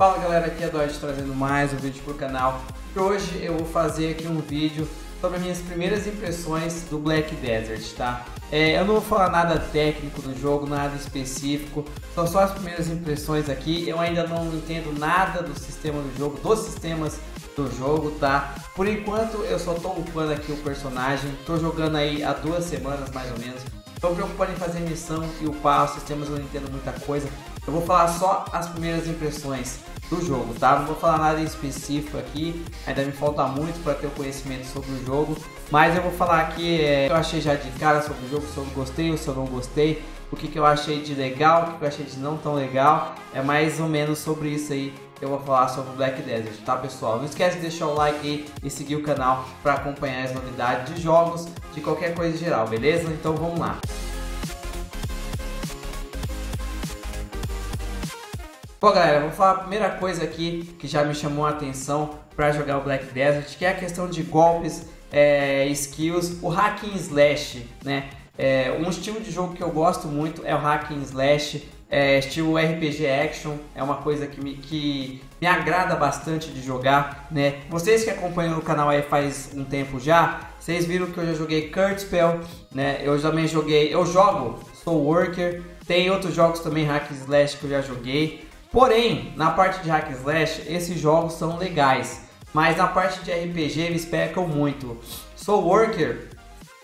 Fala galera, aqui é Dodge trazendo mais um vídeo pro canal. E hoje eu vou fazer aqui um vídeo sobre as minhas primeiras impressões do Black Desert, tá? É, eu não vou falar nada técnico do jogo, nada específico, são só as primeiras impressões aqui. Eu ainda não entendo nada do sistema do jogo, dos sistemas do jogo, tá? Por enquanto eu só tô upando aqui o personagem, tô jogando aí há duas semanas mais ou menos. Tô preocupado em fazer missão e upar os sistemas, eu não entendo muita coisa. Eu vou falar só as primeiras impressões do jogo, tá? Não vou falar nada específico aqui, ainda me falta muito para ter o conhecimento sobre o jogo, mas eu vou falar aqui é, o que eu achei já de cara sobre o jogo, se eu gostei ou se eu não gostei, o que, que eu achei de legal, o que, que eu achei de não tão legal, é mais ou menos sobre isso aí que eu vou falar sobre o Black Desert, tá pessoal? Não esquece de deixar o like aí e seguir o canal para acompanhar as novidades de jogos, de qualquer coisa em geral, beleza? Então vamos lá. Bom galera, vou falar a primeira coisa aqui que já me chamou a atenção para jogar o Black Desert, que é a questão de golpes, é, skills, o hack and slash, né? É, um estilo de jogo que eu gosto muito é o hack and slash, é, estilo RPG action, é uma coisa que me, que me agrada bastante de jogar, né? Vocês que acompanham o canal aí faz um tempo já, vocês viram que eu já joguei Kurt Spell, né? Eu também joguei, eu jogo Soul Worker, tem outros jogos também hack slash que eu já joguei. Porém, na parte de hack slash, esses jogos são legais, mas na parte de RPG eles pecam muito. Soul Worker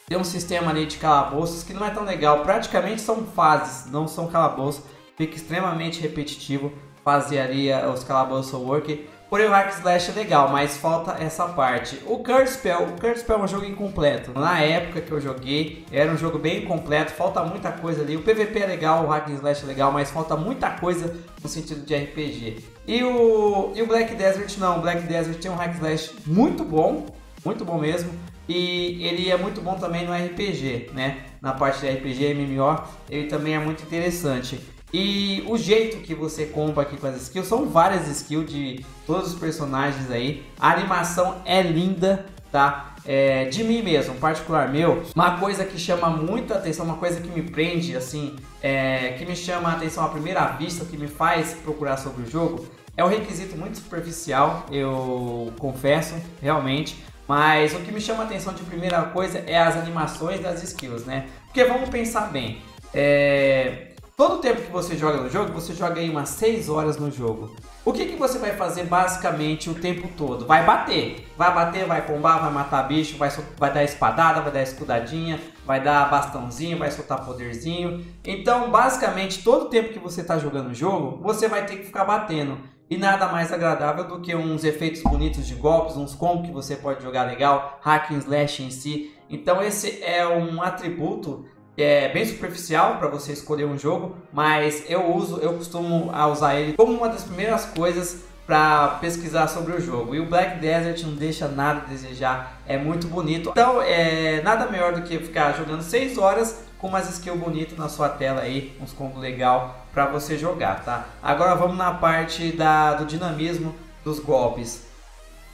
tem um sistema ali de calabouços que não é tão legal, praticamente são fases, não são calabouços, fica extremamente repetitivo fazer ali os calabouços Soul Worker. Porém o Hack Slash é legal, mas falta essa parte. O Curse Spell, o Curse Spell é um jogo incompleto. Na época que eu joguei, era um jogo bem incompleto, falta muita coisa ali. O PVP é legal, o Hack Slash é legal, mas falta muita coisa no sentido de RPG. E o, e o Black Desert não, o Black Desert tem um Hack Slash muito bom, muito bom mesmo. E ele é muito bom também no RPG, né? Na parte de RPG, MMO, ele também é muito interessante. E o jeito que você compra aqui com as skills, são várias skills de todos os personagens aí. A animação é linda, tá? É, de mim mesmo, particular meu, uma coisa que chama muita atenção, uma coisa que me prende, assim, é, que me chama a atenção à primeira vista, que me faz procurar sobre o jogo, é um requisito muito superficial, eu confesso, realmente. Mas o que me chama a atenção de primeira coisa é as animações das skills, né? Porque vamos pensar bem, é, Todo tempo que você joga no jogo, você joga aí umas 6 horas no jogo. O que, que você vai fazer basicamente o tempo todo? Vai bater. Vai bater, vai combar, vai matar bicho, vai, vai dar espadada, vai dar escudadinha, vai dar bastãozinho, vai soltar poderzinho. Então, basicamente, todo tempo que você está jogando o jogo, você vai ter que ficar batendo. E nada mais agradável do que uns efeitos bonitos de golpes, uns combos que você pode jogar legal, hack and slash em si. Então esse é um atributo é bem superficial para você escolher um jogo, mas eu uso, eu costumo usar ele como uma das primeiras coisas para pesquisar sobre o jogo. E o Black Desert não deixa nada a desejar, é muito bonito. Então, é nada melhor do que ficar jogando 6 horas com umas skills bonitas na sua tela aí, uns combos legal para você jogar, tá? Agora vamos na parte da, do dinamismo dos golpes.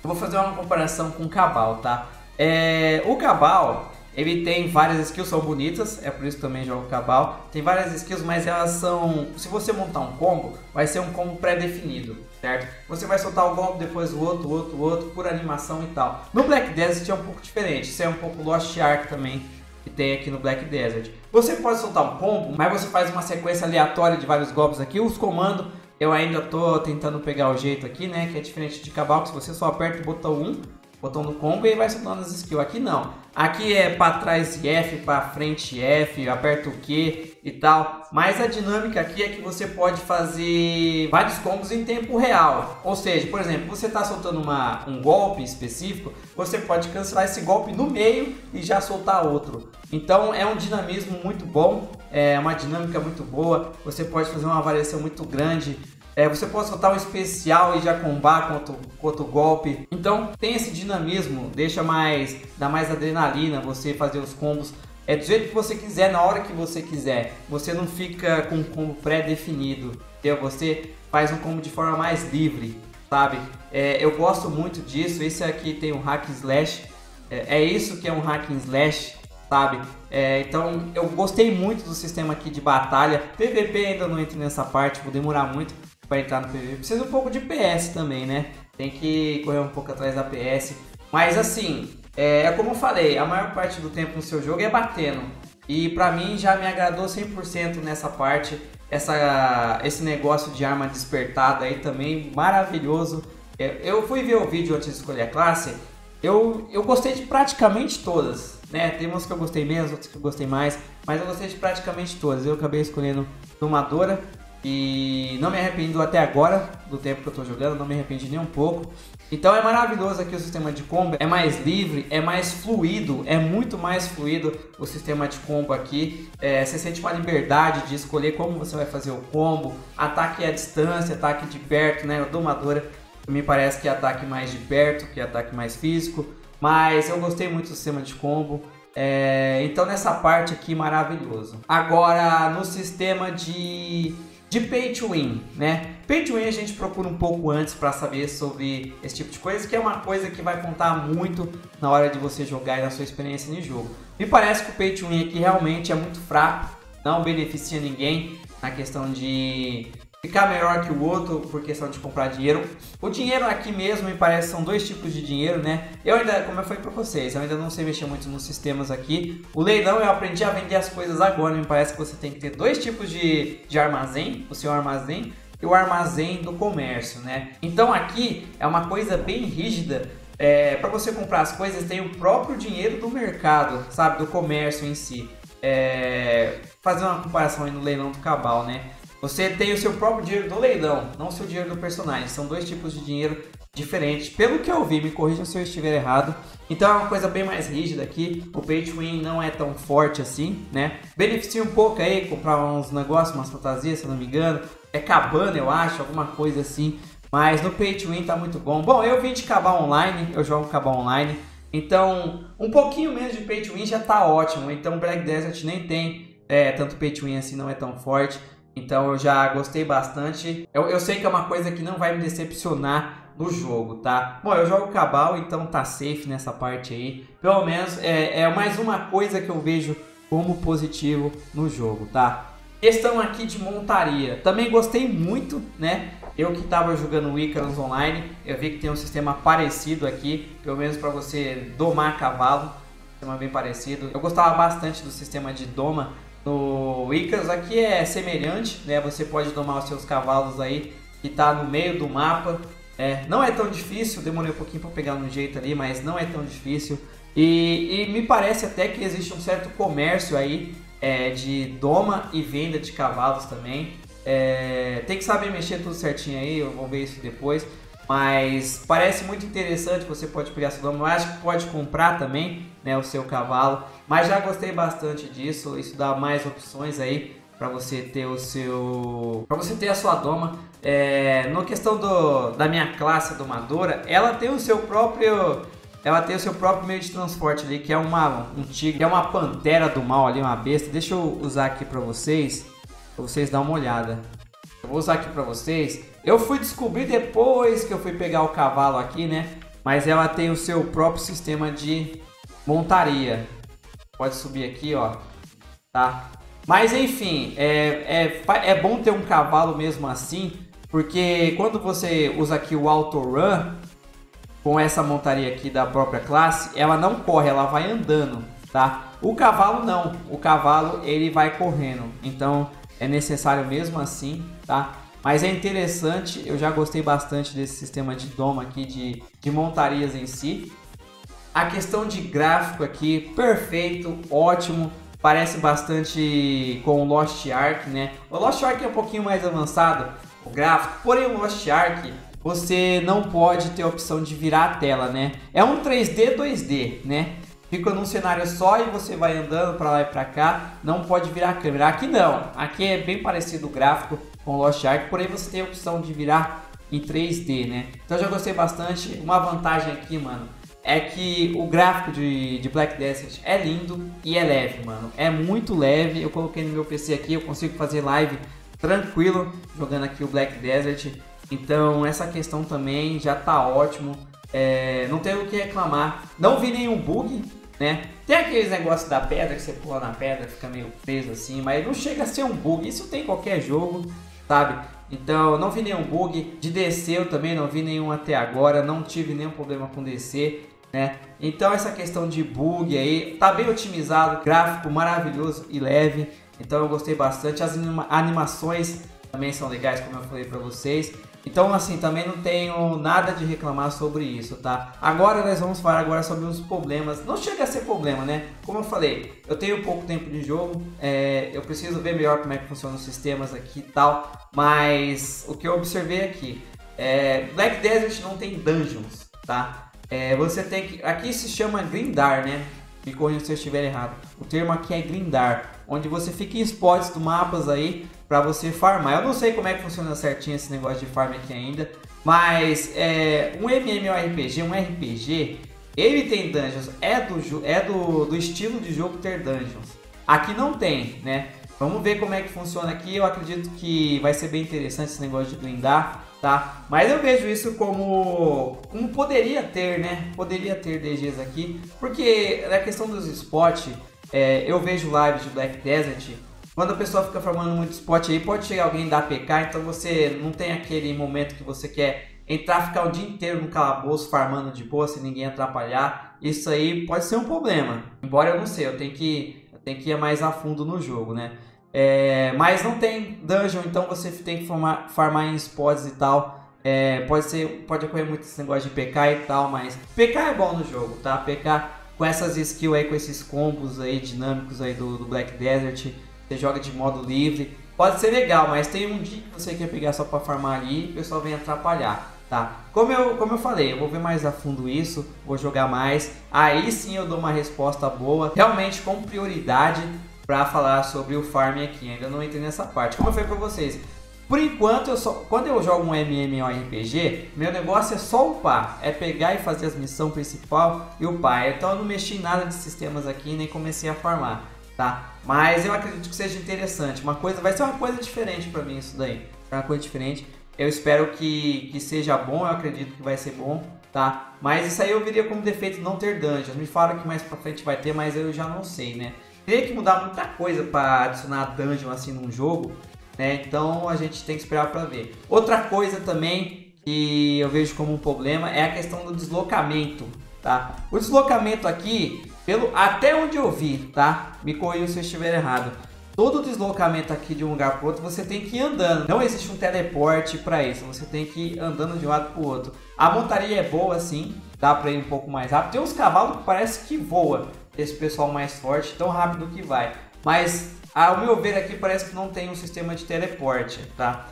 Eu vou fazer uma comparação com o Cabal, tá? É, o Cabal, ele tem várias skills, são bonitas, é por isso que também jogo Cabal. Tem várias skills, mas elas são. Se você montar um combo, vai ser um combo pré-definido, certo? Você vai soltar o golpe, depois o outro, o outro, o outro, por animação e tal. No Black Desert é um pouco diferente, isso é um pouco Lost Ark também, que tem aqui no Black Desert. Você pode soltar um combo, mas você faz uma sequência aleatória de vários golpes aqui. Os comandos eu ainda tô tentando pegar o jeito aqui, né? Que é diferente de Cabal, que se você só aperta o botão 1 botão do combo e vai soltando as skills. Aqui não. Aqui é para trás F, para frente F, aperta o Q e tal. Mas a dinâmica aqui é que você pode fazer vários combos em tempo real. Ou seja, por exemplo, você está soltando uma, um golpe específico, você pode cancelar esse golpe no meio e já soltar outro. Então é um dinamismo muito bom, é uma dinâmica muito boa. Você pode fazer uma variação muito grande é, você pode soltar um especial e já combar com outro, com outro golpe. Então tem esse dinamismo, deixa mais, dá mais adrenalina você fazer os combos. É do jeito que você quiser, na hora que você quiser. Você não fica com um combo pré-definido. Você faz um combo de forma mais livre, sabe? É, eu gosto muito disso. Esse aqui tem um hack slash. É, é isso que é um hack slash, sabe? É, então eu gostei muito do sistema aqui de batalha. PVP ainda não entro nessa parte, vou demorar muito para entrar no PVP. Precisa um pouco de PS também, né? Tem que correr um pouco atrás da PS. Mas assim, é, é como eu falei, a maior parte do tempo no seu jogo é batendo. E pra mim já me agradou 100% nessa parte. Essa, esse negócio de arma despertada aí também maravilhoso. É, eu fui ver o vídeo antes de escolher a classe. Eu, eu gostei de praticamente todas. Né? Tem umas que eu gostei menos, outras que eu gostei mais. Mas eu gostei de praticamente todas. Eu acabei escolhendo Domadora. E não me arrependo até agora do tempo que eu tô jogando, não me arrependi nem um pouco. Então é maravilhoso aqui o sistema de combo, é mais livre, é mais fluido, é muito mais fluido o sistema de combo aqui. É, você sente uma liberdade de escolher como você vai fazer o combo, ataque à distância, ataque de perto, né? O domadora me parece que é ataque mais de perto, que é ataque mais físico, mas eu gostei muito do sistema de combo. É, então nessa parte aqui maravilhoso. Agora no sistema de de pay to win, né? Pay to win a gente procura um pouco antes para saber sobre esse tipo de coisa, que é uma coisa que vai contar muito na hora de você jogar e na sua experiência no jogo. Me parece que o pay to win aqui realmente é muito fraco, não beneficia ninguém na questão de ficar melhor que o outro por questão de comprar dinheiro. O dinheiro aqui mesmo me parece são dois tipos de dinheiro, né? Eu ainda, como eu falei para vocês, eu ainda não sei mexer muito nos sistemas aqui. O leilão eu aprendi a vender as coisas agora, me parece que você tem que ter dois tipos de, de armazém, o seu armazém e o armazém do comércio, né? Então aqui é uma coisa bem rígida. É, para você comprar as coisas tem o próprio dinheiro do mercado, sabe, do comércio em si. É, fazer uma comparação aí no leilão do Cabal, né? Você tem o seu próprio dinheiro do leilão, não o seu dinheiro do personagem. São dois tipos de dinheiro diferentes. Pelo que eu vi, me corrijam se eu estiver errado. Então é uma coisa bem mais rígida aqui. O pay to win não é tão forte assim, né? Beneficia um pouco aí, comprar uns negócios, umas fantasias, se eu não me engano. É cabana, eu acho, alguma coisa assim. Mas no pay to win tá muito bom. Bom, eu vim de Cabal Online, eu jogo Cabal Online. Então, um pouquinho menos de pay to win já tá ótimo. Então, Black Desert nem tem é, tanto pay to win assim, não é tão forte. Então eu já gostei bastante. Eu, eu sei que é uma coisa que não vai me decepcionar no jogo, tá? Bom, eu jogo Cabal, então tá safe nessa parte aí. Pelo menos é, é mais uma coisa que eu vejo como positivo no jogo, tá? Questão aqui de montaria. Também gostei muito, né? Eu que estava jogando o Icarus Online, eu vi que tem um sistema parecido aqui, pelo menos para você domar cavalo, sistema bem parecido. Eu gostava bastante do sistema de doma no Icarus aqui é semelhante, né? Você pode domar os seus cavalos aí que está no meio do mapa. É, não é tão difícil, demorei um pouquinho para pegar no jeito ali, mas não é tão difícil. E, e me parece até que existe um certo comércio aí é, de doma e venda de cavalos também. É, tem que saber mexer tudo certinho aí, eu vou ver isso depois. Mas parece muito interessante, você pode criar seu. Eu acho que pode comprar também né, o seu cavalo. Mas já gostei bastante disso, isso dá mais opções aí para você ter o seu para você ter a sua doma é, no questão do, da minha classe domadora ela tem o seu próprio ela tem o seu próprio meio de transporte ali que é uma um tigre é uma pantera do mal ali uma besta deixa eu usar aqui para vocês para vocês dar uma olhada vou usar aqui para vocês eu fui descobrir depois que eu fui pegar o cavalo aqui né mas ela tem o seu próprio sistema de montaria Pode subir aqui, ó. Tá? Mas enfim, é, é, é bom ter um cavalo mesmo assim, porque quando você usa aqui o Auto Run, com essa montaria aqui da própria classe, ela não corre, ela vai andando, tá? O cavalo não, o cavalo ele vai correndo, então é necessário mesmo assim, tá? Mas é interessante, eu já gostei bastante desse sistema de doma aqui, de, de montarias em si. A questão de gráfico aqui, perfeito, ótimo. Parece bastante com o Lost Ark, né? O Lost Ark é um pouquinho mais avançado, o gráfico. Porém, o Lost Ark, você não pode ter a opção de virar a tela, né? É um 3D, 2D, né? Fica num cenário só e você vai andando para lá e para cá. Não pode virar a câmera. Aqui não. Aqui é bem parecido o gráfico com o Lost Ark, porém você tem a opção de virar em 3D, né? Então eu já gostei bastante. Uma vantagem aqui, mano, é que o gráfico de, de Black Desert é lindo e é leve, mano. É muito leve. Eu coloquei no meu PC aqui, eu consigo fazer live tranquilo jogando aqui o Black Desert. Então essa questão também já tá ótimo. É, não tenho o que reclamar. Não vi nenhum bug, né? Tem aqueles negócios da pedra que você pula na pedra, fica meio preso assim, mas não chega a ser um bug. Isso tem em qualquer jogo, sabe? Então, não vi nenhum bug. De DC eu também não vi nenhum até agora. Não tive nenhum problema com DC. Né? Então, essa questão de bug aí tá bem otimizado. Gráfico maravilhoso e leve. Então, eu gostei bastante. As anima animações também são legais, como eu falei para vocês. Então, assim, também não tenho nada de reclamar sobre isso, tá? Agora nós vamos falar agora sobre os problemas. Não chega a ser problema, né? Como eu falei, eu tenho pouco tempo de jogo, é, eu preciso ver melhor como é que funcionam os sistemas aqui e tal. Mas o que eu observei aqui, é, Black Desert não tem dungeons, tá? É, você tem que... Aqui se chama grindar, né? Me corrija se eu estiver errado. O termo aqui é grindar, onde você fica em spots do mapas aí para você farmar. Eu não sei como é que funciona certinho esse negócio de farm aqui ainda, mas é, um MMORPG, um RPG, ele tem dungeons, é do, é do, do estilo de jogo ter dungeons. Aqui não tem, né? Vamos ver como é que funciona aqui. Eu acredito que vai ser bem interessante esse negócio de blindar, tá? Mas eu vejo isso como, como poderia ter, né? Poderia ter DGs aqui, porque na questão dos spots, é, eu vejo lives de Black Desert quando a pessoa fica formando muito spot aí, pode chegar alguém da APK, então você não tem aquele momento que você quer entrar, ficar o dia inteiro no calabouço farmando de boa, sem ninguém atrapalhar. Isso aí pode ser um problema. Embora eu não sei, eu tenho que, eu tenho que ir mais a fundo no jogo, né? É, mas não tem dungeon, então você tem que formar, farmar em spots e tal. É, pode ser, pode ocorrer muito esse negócio de PK e tal, mas PK é bom no jogo, tá? PK com essas skills aí, com esses combos aí dinâmicos aí do, do Black Desert você joga de modo livre. Pode ser legal, mas tem um dia que você quer pegar só para farmar ali o pessoal vem atrapalhar, tá? Como eu, como eu falei, eu vou ver mais a fundo isso, vou jogar mais. Aí sim eu dou uma resposta boa, realmente com prioridade para falar sobre o farm aqui. Ainda não entrei nessa parte. Como eu falei para vocês, por enquanto, eu só, quando eu jogo um MMORPG, meu negócio é só upar. É pegar e fazer as missões principal e upar. Então eu não mexi em nada de sistemas aqui, nem comecei a farmar tá? Mas eu acredito que seja interessante. Uma coisa, vai ser uma coisa diferente para mim isso daí. É uma coisa diferente. Eu espero que, que seja bom, eu acredito que vai ser bom, tá? Mas isso aí eu viria como defeito não ter dungeons. Me fala que mais pra frente vai ter, mas eu já não sei, né? Teria que mudar muita coisa para adicionar dungeon assim num jogo, né? Então a gente tem que esperar para ver. Outra coisa também que eu vejo como um problema é a questão do deslocamento, tá? O deslocamento aqui pelo, até onde eu vi, tá? Me corrija se eu estiver errado. Todo deslocamento aqui de um lugar para outro você tem que ir andando. Não existe um teleporte para isso. Você tem que ir andando de um lado para o outro. A montaria é boa sim, dá para ir um pouco mais rápido. Tem uns cavalos que parece que voa. Esse pessoal mais forte, tão rápido que vai. Mas ao meu ver aqui parece que não tem um sistema de teleporte, tá?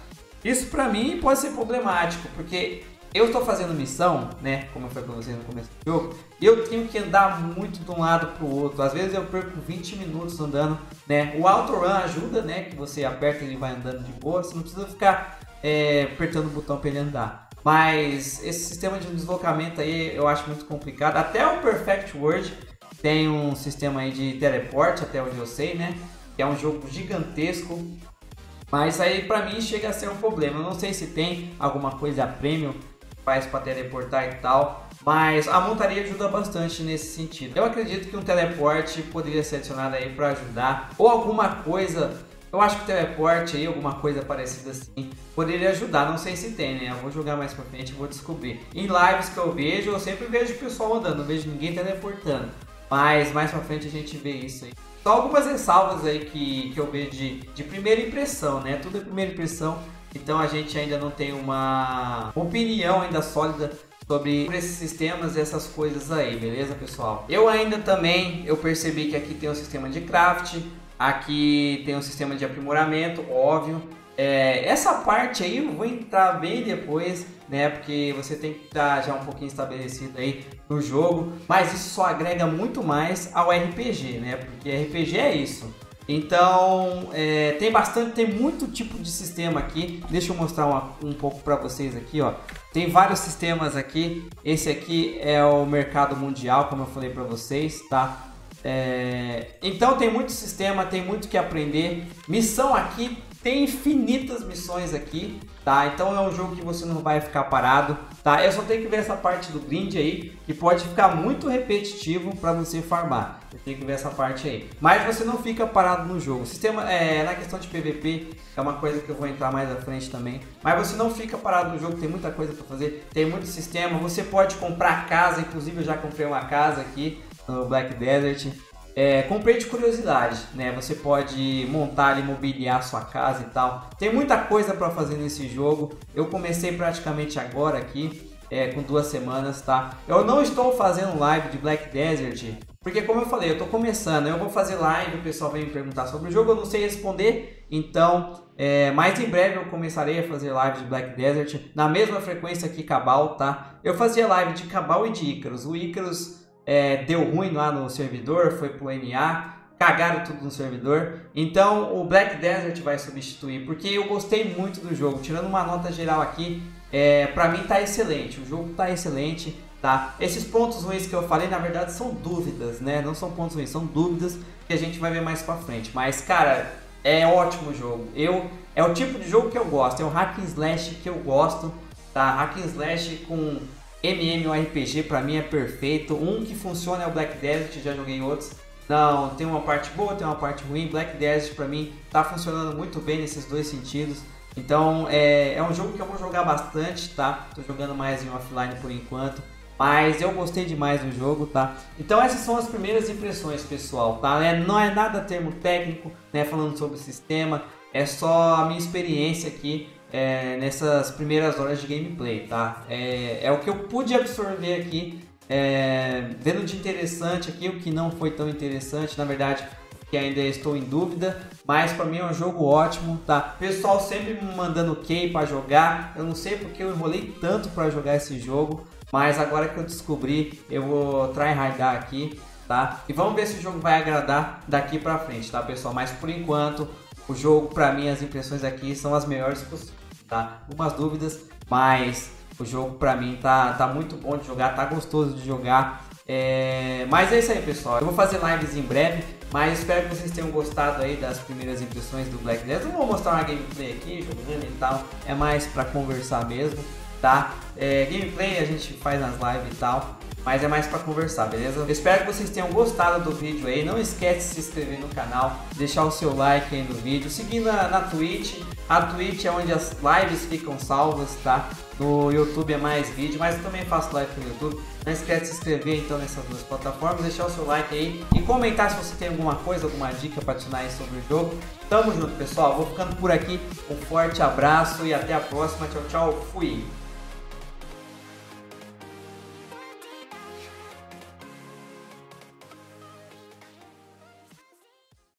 Isso para mim pode ser problemático, porque eu estou fazendo missão, né? Como eu falei pra vocês no começo do jogo, eu tenho que andar muito de um lado para o outro. Às vezes eu perco 20 minutos andando, né? O auto run ajuda, né? Que você aperta e ele vai andando de boa. Você não precisa ficar é, apertando o botão para ele andar. Mas esse sistema de deslocamento aí eu acho muito complicado. Até o Perfect World tem um sistema aí de teleporte, até onde eu sei, né? Que é um jogo gigantesco. Mas aí para mim chega a ser um problema. Eu não sei se tem alguma coisa premium faz para teleportar e tal. Mas a montaria ajuda bastante nesse sentido. Eu acredito que um teleporte poderia ser adicionado aí para ajudar. Ou alguma coisa, eu acho que o teleporte aí, alguma coisa parecida assim, poderia ajudar. Não sei se tem, né? Eu vou jogar mais pra frente e vou descobrir. Em lives que eu vejo, eu sempre vejo o pessoal andando, não vejo ninguém teleportando. Mas mais pra frente a gente vê isso aí. Só algumas ressalvas aí que, que eu vejo de, de primeira impressão, né? Tudo é primeira impressão. Então a gente ainda não tem uma opinião ainda sólida sobre esses sistemas e essas coisas aí, beleza, pessoal? Eu ainda também, eu percebi que aqui tem um sistema de craft, aqui tem um sistema de aprimoramento, óbvio. É, essa parte aí eu vou entrar bem depois, né? Porque você tem que estar já um pouquinho estabelecido aí no jogo, mas isso só agrega muito mais ao RPG, né? Porque RPG é isso. Então, é, tem bastante, tem muito tipo de sistema aqui. Deixa eu mostrar uma, um pouco para vocês aqui, ó. Tem vários sistemas aqui. Esse aqui é o mercado mundial, como eu falei para vocês, tá? É, então tem muito sistema, tem muito que aprender. Missão aqui tem infinitas missões aqui, tá? Então é um jogo que você não vai ficar parado, tá? Eu só tenho que ver essa parte do grind aí, que pode ficar muito repetitivo para você farmar. Eu tenho que ver essa parte aí. Mas você não fica parado no jogo. O sistema, é, na questão de PVP, é uma coisa que eu vou entrar mais à frente também. Mas você não fica parado no jogo, tem muita coisa para fazer, tem muito sistema. Você pode comprar casa, inclusive eu já comprei uma casa aqui no Black Desert. É, comprei de curiosidade, né? Você pode montar e mobiliar sua casa e tal. Tem muita coisa para fazer nesse jogo. Eu comecei praticamente agora aqui, é, com duas semanas, tá? Eu não estou fazendo live de Black Desert, porque como eu falei, eu estou começando. Eu vou fazer live, o pessoal vem me perguntar sobre o jogo, eu não sei responder. Então, é, mais em breve eu começarei a fazer live de Black Desert na mesma frequência que Cabal, tá? Eu fazia live de Cabal e de Icarus. O Icarus é, deu ruim lá no servidor, foi pro NA, cagaram tudo no servidor. Então o Black Desert vai substituir, porque eu gostei muito do jogo. Tirando uma nota geral aqui, é, para mim tá excelente. O jogo tá excelente, tá? Esses pontos ruins que eu falei, na verdade, são dúvidas, né? Não são pontos ruins, são dúvidas que a gente vai ver mais pra frente. Mas, cara, é ótimo o jogo. Eu, é o tipo de jogo que eu gosto, é o hack and slash que eu gosto, tá? Hack and slash com MMORPG para mim é perfeito. Um que funciona é o Black Desert, já joguei outros. Não, tem uma parte boa, tem uma parte ruim. Black Desert para mim tá funcionando muito bem nesses dois sentidos. Então é, é um jogo que eu vou jogar bastante, tá? Tô jogando mais em offline por enquanto. Mas eu gostei demais do jogo, tá? Então essas são as primeiras impressões, pessoal, tá? É, não é nada termo técnico, né? Falando sobre o sistema. É só a minha experiência aqui é, nessas primeiras horas de gameplay, tá? É, é o que eu pude absorver aqui, é, vendo de interessante aqui, o que não foi tão interessante, na verdade, que ainda estou em dúvida, mas para mim é um jogo ótimo, tá? Pessoal sempre me mandando key para jogar, eu não sei porque eu enrolei tanto para jogar esse jogo, mas agora que eu descobri, eu vou tryhardar aqui, tá? E vamos ver se o jogo vai agradar daqui para frente, tá, pessoal? Mas por enquanto, o jogo, para mim, as impressões aqui são as melhores possíveis, tá? Algumas dúvidas, mas o jogo para mim tá, tá muito bom de jogar, tá gostoso de jogar. É... Mas é isso aí, pessoal. Eu vou fazer lives em breve, mas espero que vocês tenham gostado aí das primeiras impressões do Black Desert. Não vou mostrar uma gameplay aqui, jogando e tal, é mais para conversar mesmo, tá? É, gameplay a gente faz nas lives e tal mas é mais para conversar, beleza? Eu espero que vocês tenham gostado do vídeo aí. Não esquece de se inscrever no canal, deixar o seu like aí no vídeo, seguir na, na Twitch. A Twitch é onde as lives ficam salvas, tá? No YouTube é mais vídeo, mas também faço live no YouTube. Não esquece de se inscrever então nessas duas plataformas, deixar o seu like aí e comentar se você tem alguma coisa, alguma dica para tirar aí sobre o jogo. Tamo junto, pessoal. Vou ficando por aqui. Um forte abraço e até a próxima. Tchau, tchau. Fui.